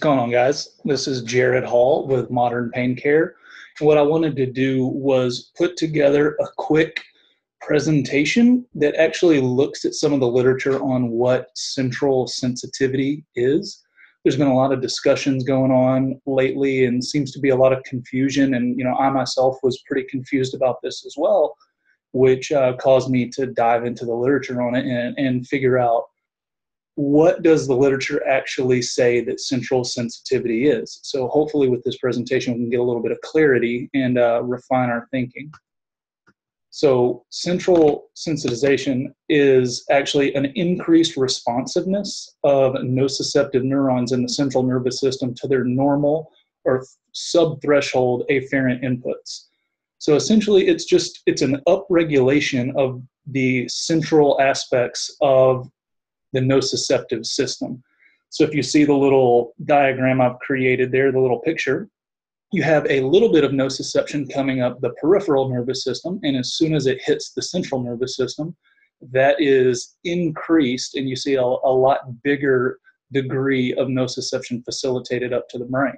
What's going on, guys? This is Jarod Hall with Modern Pain Care. What I wanted to do was put together a quick presentation that actually looks at some of the literature on what central sensitivity is. There's been a lot of discussions going on lately and seems to be a lot of confusion. And, you know, I myself was pretty confused about this as well, which uh, caused me to dive into the literature on it and, and figure out what does the literature actually say that central sensitivity is? So hopefully with this presentation, we can get a little bit of clarity and uh, refine our thinking. So central sensitization is actually an increased responsiveness of nociceptive neurons in the central nervous system to their normal or subthreshold afferent inputs. So essentially it's just, it's an upregulation of the central aspects of the nociceptive system. So if you see the little diagram I've created there, the little picture, you have a little bit of nociception coming up the peripheral nervous system, and as soon as it hits the central nervous system, that is increased, and you see a, a lot bigger degree of nociception facilitated up to the brain.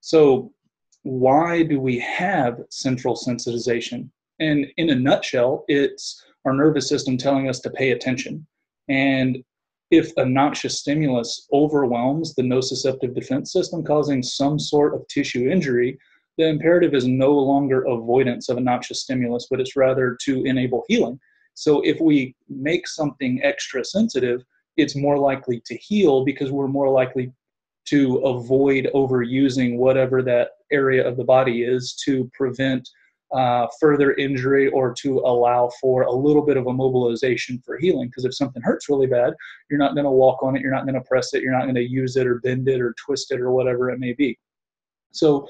So, why do we have central sensitization? And in a nutshell, it's our nervous system telling us to pay attention. And if a noxious stimulus overwhelms the nociceptive defense system, causing some sort of tissue injury, the imperative is no longer avoidance of a noxious stimulus, but it's rather to enable healing. So if we make something extra sensitive, it's more likely to heal because we're more likely to avoid overusing whatever that area of the body is to prevent uh, further injury or to allow for a little bit of a mobilization for healing. Because if something hurts really bad, you're not going to walk on it, you're not going to press it, you're not going to use it or bend it or twist it or whatever it may be. So,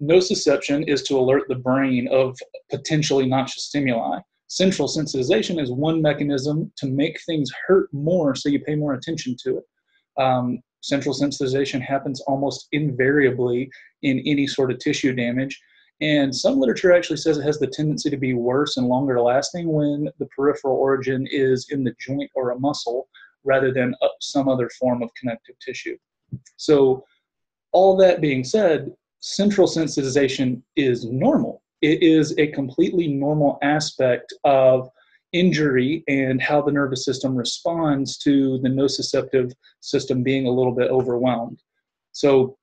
nociception is to alert the brain of potentially noxious stimuli. Central sensitization is one mechanism to make things hurt more so you pay more attention to it. Um, central sensitization happens almost invariably in any sort of tissue damage and some literature actually says it has the tendency to be worse and longer lasting when the peripheral origin is in the joint or a muscle rather than up some other form of connective tissue. So, all that being said, central sensitization is normal. It is a completely normal aspect of injury and how the nervous system responds to the nociceptive system being a little bit overwhelmed. So,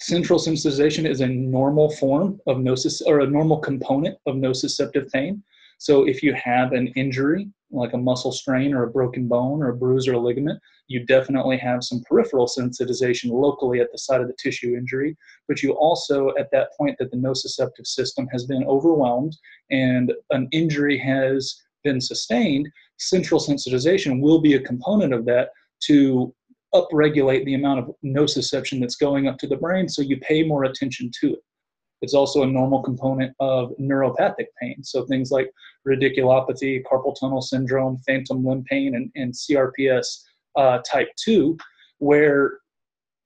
Central sensitization is a normal form of nocis or a normal component of nociceptive pain. So if you have an injury, like a muscle strain or a broken bone or a bruise or a ligament, you definitely have some peripheral sensitization locally at the site of the tissue injury. But you also, at that point that the nociceptive system has been overwhelmed and an injury has been sustained, central sensitization will be a component of that to upregulate the amount of nociception that's going up to the brain, so you pay more attention to it. It's also a normal component of neuropathic pain. So things like radiculopathy, carpal tunnel syndrome, phantom limb pain, and, and CRPS uh, type 2, where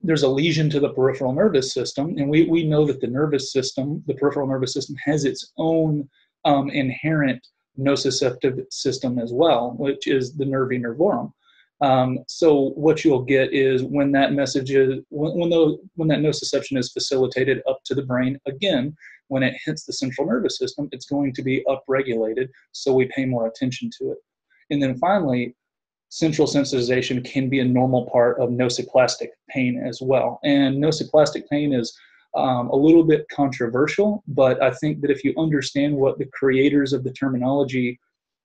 there's a lesion to the peripheral nervous system. And we, we know that the nervous system, the peripheral nervous system, has its own um, inherent nociceptive system as well, which is the nervi nervorum. Um, so what you'll get is when that message is when when, the, when that nociception is facilitated up to the brain again, when it hits the central nervous system, it's going to be upregulated, so we pay more attention to it. And then finally, central sensitization can be a normal part of nociplastic pain as well. And nociplastic pain is um, a little bit controversial, but I think that if you understand what the creators of the terminology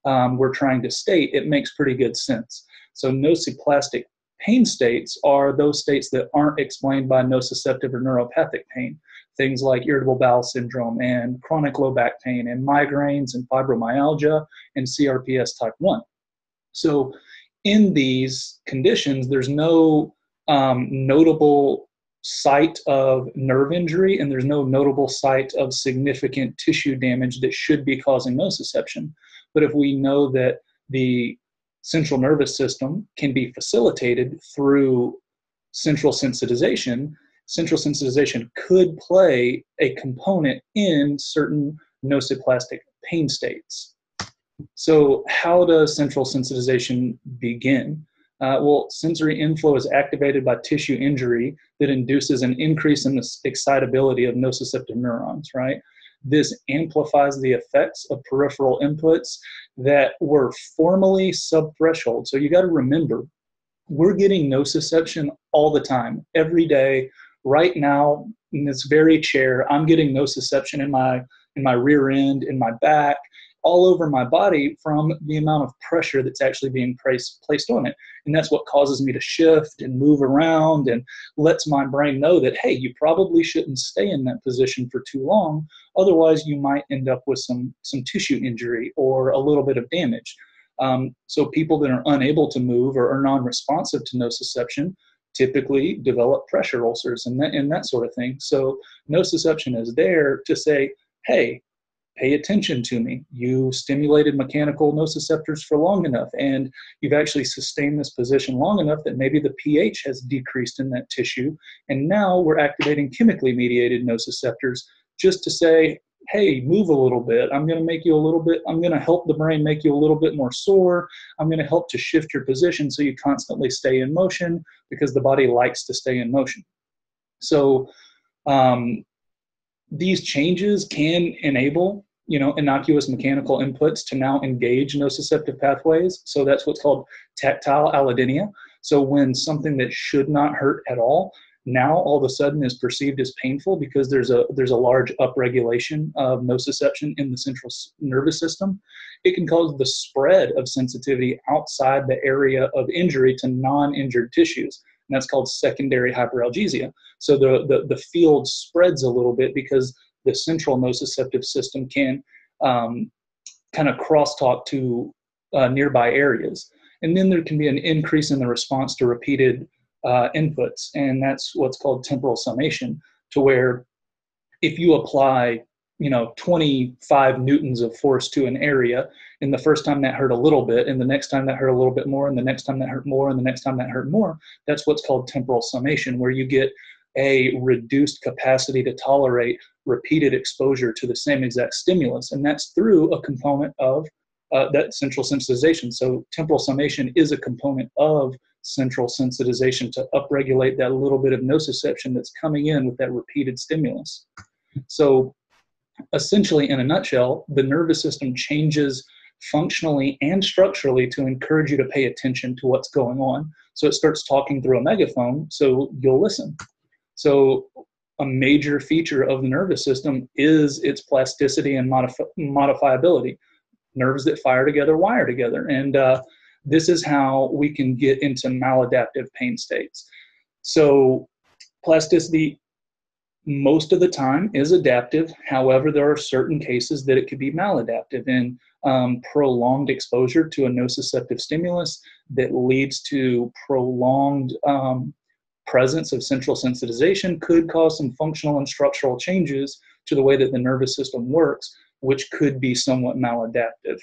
um, were trying to state, it makes pretty good sense. So nociplastic pain states are those states that aren't explained by nociceptive or neuropathic pain. Things like irritable bowel syndrome and chronic low back pain and migraines and fibromyalgia and CRPS type 1. So in these conditions, there's no um, notable site of nerve injury and there's no notable site of significant tissue damage that should be causing nociception. But if we know that the central nervous system can be facilitated through central sensitization, central sensitization could play a component in certain nociplastic pain states. So, how does central sensitization begin? Uh, well, sensory inflow is activated by tissue injury that induces an increase in the excitability of nociceptive neurons, right? This amplifies the effects of peripheral inputs that were formerly subthreshold. So you got to remember, we're getting nociception all the time, every day. Right now, in this very chair, I'm getting nociception in my in my rear end, in my back, all over my body from the amount of pressure that's actually being placed placed on it. And that's what causes me to shift and move around and lets my brain know that, hey, you probably shouldn't stay in that position for too long. Otherwise, you might end up with some, some tissue injury or a little bit of damage. Um, so people that are unable to move or are non-responsive to nociception typically develop pressure ulcers and that, and that sort of thing. So nociception is there to say, hey, pay attention to me. You stimulated mechanical nociceptors for long enough, and you've actually sustained this position long enough that maybe the pH has decreased in that tissue. And now we're activating chemically mediated nociceptors just to say, hey, move a little bit. I'm going to make you a little bit, I'm going to help the brain make you a little bit more sore. I'm going to help to shift your position so you constantly stay in motion because the body likes to stay in motion. So, um, these changes can enable you know, innocuous mechanical inputs to now engage nociceptive pathways. So that's what's called tactile allodynia. So when something that should not hurt at all now all of a sudden is perceived as painful because there's a there's a large upregulation of nociception in the central nervous system it can cause the spread of sensitivity outside the area of injury to non-injured tissues and that's called secondary hyperalgesia so the, the the field spreads a little bit because the central nociceptive system can um, kind of crosstalk to uh, nearby areas. And then there can be an increase in the response to repeated uh, inputs, and that's what's called temporal summation, to where if you apply you know 25 newtons of force to an area and the first time that hurt a little bit and the next time that hurt a little bit more and the next time that hurt more and the next time that hurt more that's what's called temporal summation where you get a reduced capacity to tolerate repeated exposure to the same exact stimulus. And that's through a component of uh, that central sensitization. So temporal summation is a component of central sensitization to upregulate that little bit of nociception that's coming in with that repeated stimulus. So essentially, in a nutshell, the nervous system changes functionally and structurally to encourage you to pay attention to what's going on. So it starts talking through a megaphone, so you'll listen. So a major feature of the nervous system is its plasticity and modif- modifiability. Nerves that fire together wire together. And uh, this is how we can get into maladaptive pain states. So, plasticity most of the time is adaptive. However, there are certain cases that it could be maladaptive in um, prolonged exposure to a nociceptive stimulus that leads to prolonged um, presence of central sensitization could cause some functional and structural changes to the way that the nervous system works, which could be somewhat maladaptive.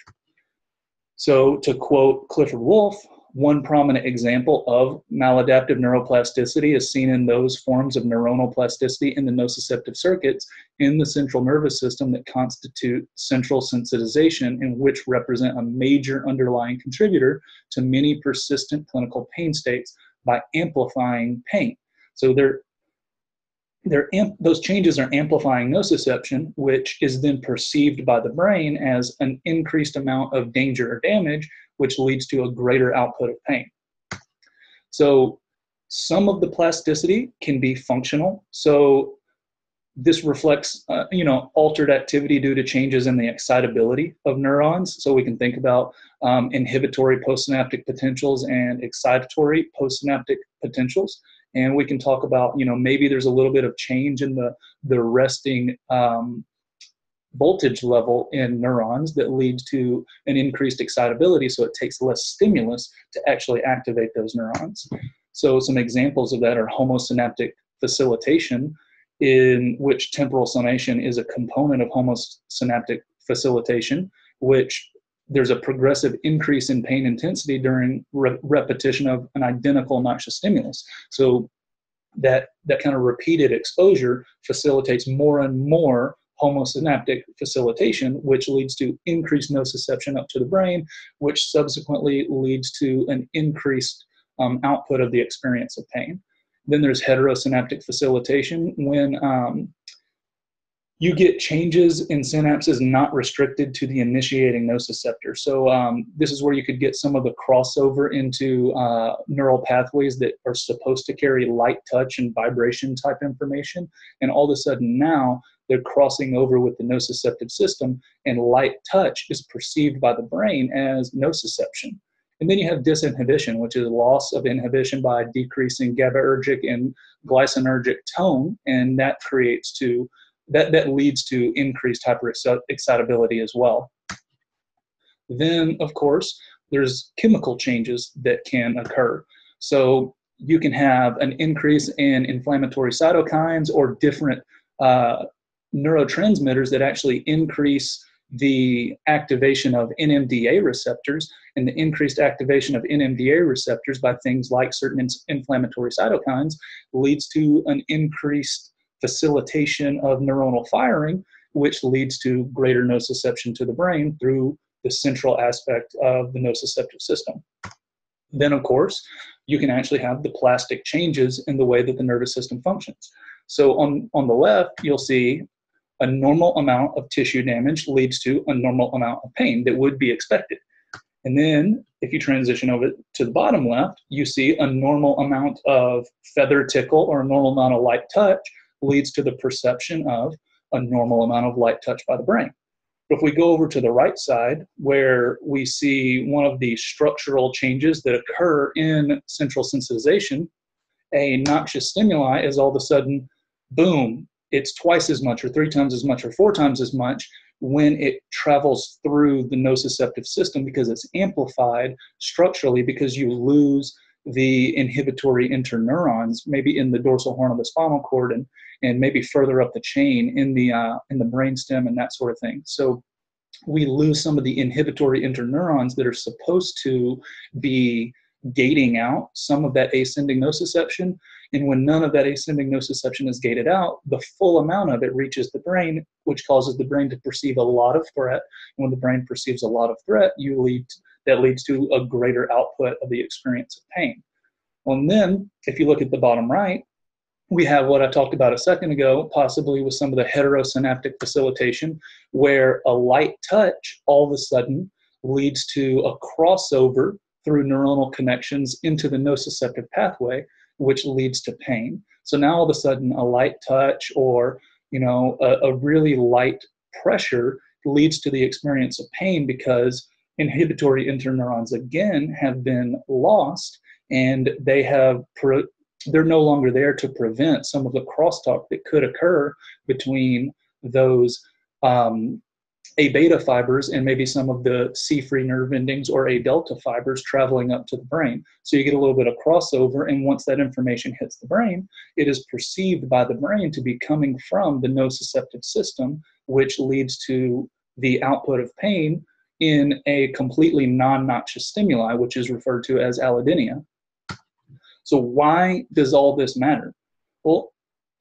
So, to quote Clifford Woolf, one prominent example of maladaptive neuroplasticity is seen in those forms of neuronal plasticity in the nociceptive circuits in the central nervous system that constitute central sensitization and which represent a major underlying contributor to many persistent clinical pain states by amplifying pain. So they're, they're those changes are amplifying nociception, which is then perceived by the brain as an increased amount of danger or damage, which leads to a greater output of pain. So some of the plasticity can be functional. So this reflects, uh, you know, altered activity due to changes in the excitability of neurons. So we can think about um, inhibitory postsynaptic potentials and excitatory postsynaptic potentials. And we can talk about, you know, maybe there's a little bit of change in the the resting um, voltage level in neurons that leads to an increased excitability. So it takes less stimulus to actually activate those neurons. So some examples of that are homosynaptic facilitation in which temporal summation is a component of homosynaptic facilitation, which there's a progressive increase in pain intensity during re- repetition of an identical noxious stimulus. So that that kind of repeated exposure facilitates more and more homosynaptic facilitation, which leads to increased nociception up to the brain, which subsequently leads to an increased um, output of the experience of pain. Then there's heterosynaptic facilitation when um, you get changes in synapses not restricted to the initiating nociceptor. So um, this is where you could get some of the crossover into uh, neural pathways that are supposed to carry light touch and vibration type information. And all of a sudden now they're crossing over with the nociceptive system and light touch is perceived by the brain as nociception. And then you have disinhibition, which is loss of inhibition by decreasing GABAergic and glycinergic tone, and that creates to that, that leads to increased hyperexcitability as well. Then, of course, there's chemical changes that can occur. So you can have an increase in inflammatory cytokines or different uh, neurotransmitters that actually increase the activation of NMDA receptors and the increased activation of NMDA receptors by things like certain inflammatory cytokines leads to an increased facilitation of neuronal firing, which leads to greater nociception to the brain through the central aspect of the nociceptive system. Then, of course, you can actually have the plastic changes in the way that the nervous system functions. So, on, on the left, you'll see a normal amount of tissue damage leads to a normal amount of pain that would be expected. And then, if you transition over to the bottom left, you see a normal amount of feather tickle or a normal amount of light touch leads to the perception of a normal amount of light touch by the brain. But if we go over to the right side, where we see one of the structural changes that occur in central sensitization, a noxious stimuli is all of a sudden, boom, it's twice as much, or three times as much, or four times as much when it travels through the nociceptive system because it's amplified structurally because you lose the inhibitory interneurons, maybe in the dorsal horn of the spinal cord and, and maybe further up the chain in the, uh, in the brainstem and that sort of thing. So we lose some of the inhibitory interneurons that are supposed to be gating out some of that ascending nociception. And when none of that ascending nociception is gated out, the full amount of it reaches the brain, which causes the brain to perceive a lot of threat. And when the brain perceives a lot of threat, you lead that leads to a greater output of the experience of pain. And then if you look at the bottom right, we have what I talked about a second ago, possibly with some of the heterosynaptic facilitation, where a light touch all of a sudden leads to a crossover through neuronal connections into the nociceptive pathway, which leads to pain. So now all of a sudden, a light touch or you know a, a really light pressure leads to the experience of pain because inhibitory interneurons again have been lost and they have pre- they're no longer there to prevent some of the crosstalk that could occur between those um, A beta fibers and maybe some of the C free nerve endings or A delta fibers traveling up to the brain. So you get a little bit of crossover, and once that information hits the brain, it is perceived by the brain to be coming from the nociceptive system, which leads to the output of pain in a completely non-noxious stimuli, which is referred to as allodynia. So why does all this matter? Well,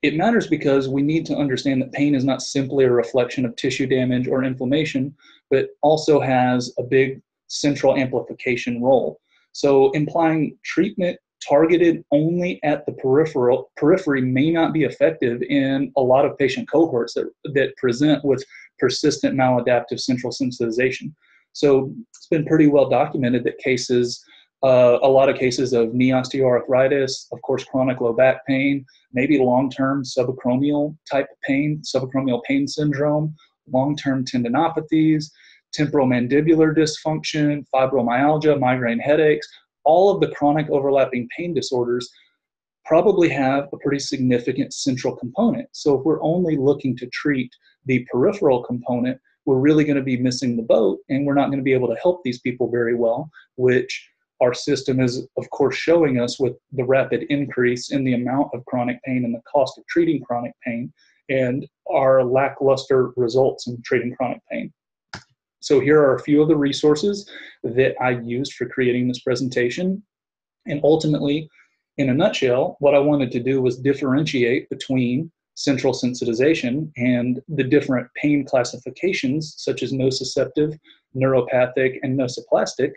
it matters because we need to understand that pain is not simply a reflection of tissue damage or inflammation, but also has a big central amplification role. So implying treatment targeted only at the peripheral periphery may not be effective in a lot of patient cohorts that, that present with persistent maladaptive central sensitization. So it's been pretty well documented that cases, uh, a lot of cases of knee osteoarthritis, of course, chronic low back pain, maybe long-term subacromial type pain, subacromial pain syndrome, long-term tendinopathies, temporomandibular dysfunction, fibromyalgia, migraine headaches, all of the chronic overlapping pain disorders probably have a pretty significant central component. So if we're only looking to treat the peripheral component, we're really going to be missing the boat and we're not going to be able to help these people very well, which our system is, of course, showing us with the rapid increase in the amount of chronic pain and the cost of treating chronic pain and our lackluster results in treating chronic pain. So here are a few of the resources that I used for creating this presentation. And ultimately, in a nutshell, what I wanted to do was differentiate between central sensitization and the different pain classifications, such as nociceptive, neuropathic, and nociplastic,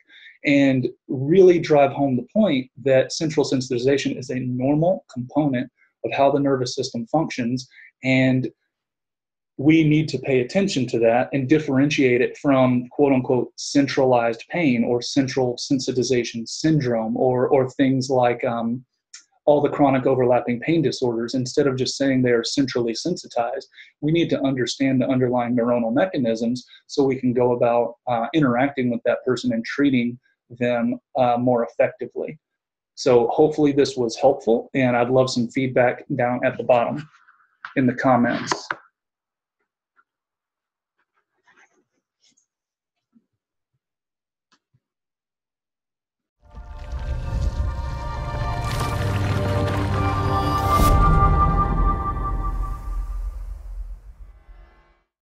and really drive home the point that central sensitization is a normal component of how the nervous system functions. And we need to pay attention to that and differentiate it from quote unquote centralized pain or central sensitization syndrome or, or things like um, all the chronic overlapping pain disorders. Instead of just saying they are centrally sensitized, we need to understand the underlying neuronal mechanisms so we can go about uh, interacting with that person and treating them uh, more effectively. So hopefully this was helpful, and I'd love some feedback down at the bottom in the comments.